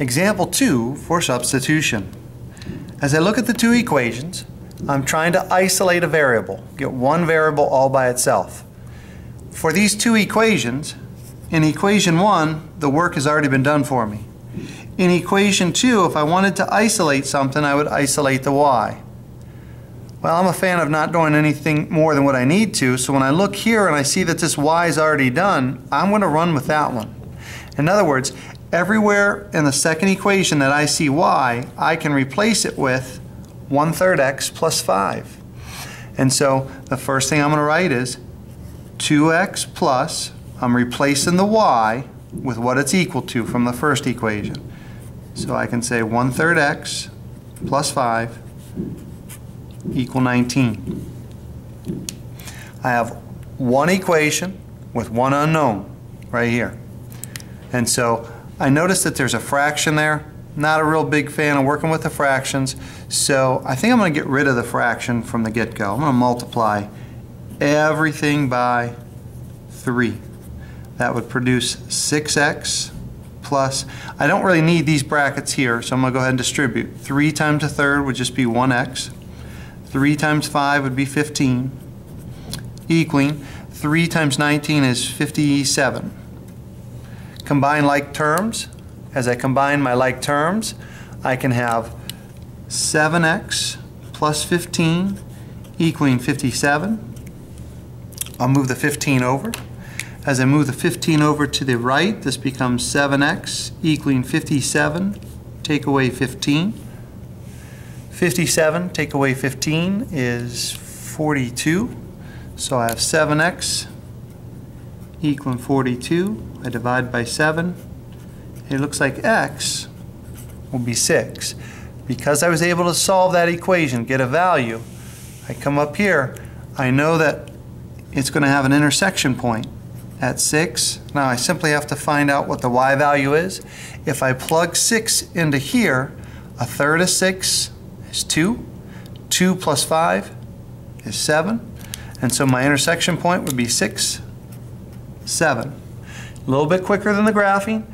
Example 2 for substitution. As I look at the two equations, I'm trying to isolate a variable, get one variable all by itself. For these two equations, in equation 1, the work has already been done for me. In equation 2, if I wanted to isolate something, I would isolate the y. Well, I'm a fan of not doing anything more than what I need to, so when I look here and I see that this y is already done, I'm going to run with that one. In other words, everywhere in the second equation that I see y, I can replace it with 1 third x plus 5. And so the first thing I'm going to write is 2x plus, I'm replacing the y with what it's equal to from the first equation. So I can say 1 third x plus 5 equal 19. I have one equation with one unknown right here. And so I notice that there's a fraction there. Not a real big fan of working with the fractions, so I think I'm going to get rid of the fraction from the get-go. I'm going to multiply everything by 3. That would produce 6x plus, I don't really need these brackets here, so I'm going to go ahead and distribute. 3 times a third would just be 1x. 3 times 5 would be 15, equaling 3 times 19 is 57 combine like terms. As I combine my like terms, I can have 7x plus 15 equaling 57. I'll move the 15 over. As I move the 15 over to the right, this becomes 7x equaling 57. Take away 15. 57 take away 15 is 42. So I have 7x equaling 42. I divide by 7. It looks like x will be 6. Because I was able to solve that equation, get a value, I come up here, I know that it's going to have an intersection point at 6. Now I simply have to find out what the y value is. If I plug 6 into here, a third of 6 is 2. 2 plus 5 is 7. And so my intersection point would be 6, 7. A little bit quicker than the graphing,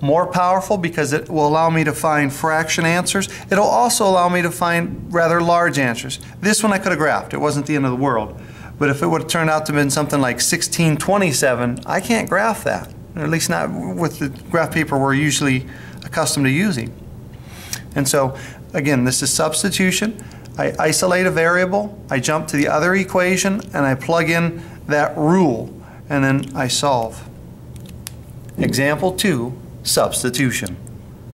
more powerful because it will allow me to find fraction answers. It'll also allow me to find rather large answers. This one I could have graphed. It wasn't the end of the world. But if it would have turned out to have been something like 1627, I can't graph that, at least not with the graph paper we're usually accustomed to using. And so, again, this is substitution. I isolate a variable, I jump to the other equation, and I plug in that rule, and then I solve. Example 2, substitution.